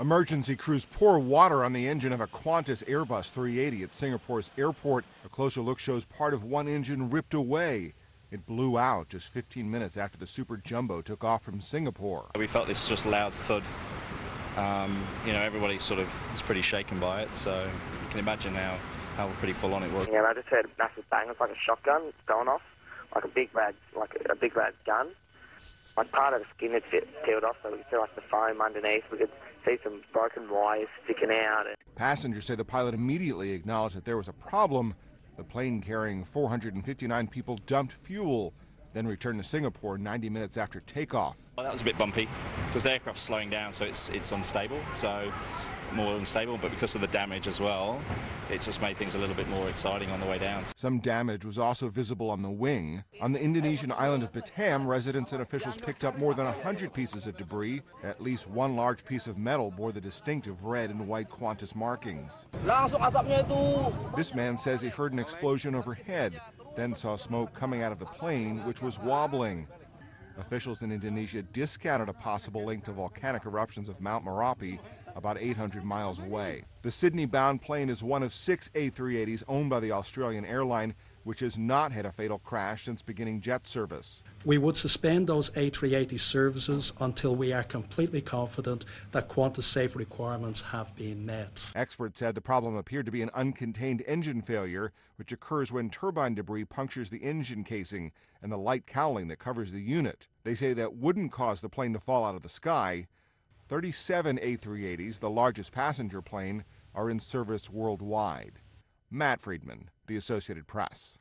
Emergency crews pour water on the engine of a Qantas Airbus 380 at Singapore's airport. A closer look shows part of one engine ripped away. It blew out just 15 minutes after the Super Jumbo took off from Singapore. We felt this just loud thud. Um, you know, everybody sort of was pretty shaken by it, so you can imagine how, how pretty full on it was. Yeah, I just heard a massive bang. It's like a shotgun going off, like a big bad, like a, a big bad gun. Like part of the skin had peeled off, so we could see like the foam underneath. We could see some broken wires sticking out. Passengers say the pilot immediately acknowledged that there was a problem. The plane carrying 459 people dumped fuel, then returned to Singapore 90 minutes after takeoff. Well, that was a bit bumpy because the aircraft's slowing down, so it's it's unstable. So more unstable, but because of the damage as well, it just made things a little bit more exciting on the way down. Some damage was also visible on the wing. On the Indonesian island of Batam, residents and officials picked up more than 100 pieces of debris. At least one large piece of metal bore the distinctive red and white Qantas markings. This man says he heard an explosion overhead, then saw smoke coming out of the plane, which was wobbling. Officials in Indonesia discounted a possible link to volcanic eruptions of Mount Merapi about 800 miles away. The Sydney bound plane is one of six A380s owned by the Australian airline, which has not had a fatal crash since beginning jet service. We would suspend those A380 services until we are completely confident that Qantas safe requirements have been met. Experts said the problem appeared to be an uncontained engine failure, which occurs when turbine debris punctures the engine casing and the light cowling that covers the unit. They say that wouldn't cause the plane to fall out of the sky. 37 A380s, the largest passenger plane, are in service worldwide. Matt Friedman, The Associated Press.